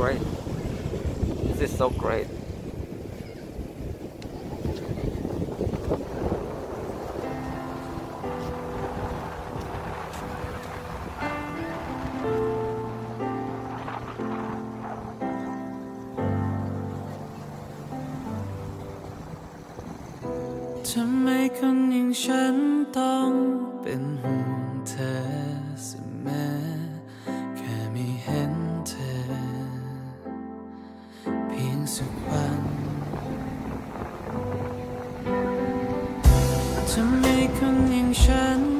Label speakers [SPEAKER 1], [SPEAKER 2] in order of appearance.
[SPEAKER 1] great this is so great
[SPEAKER 2] ทำไมคนอย่างฉันต้องเป็น สักวันจะมีคนอย่างฉัน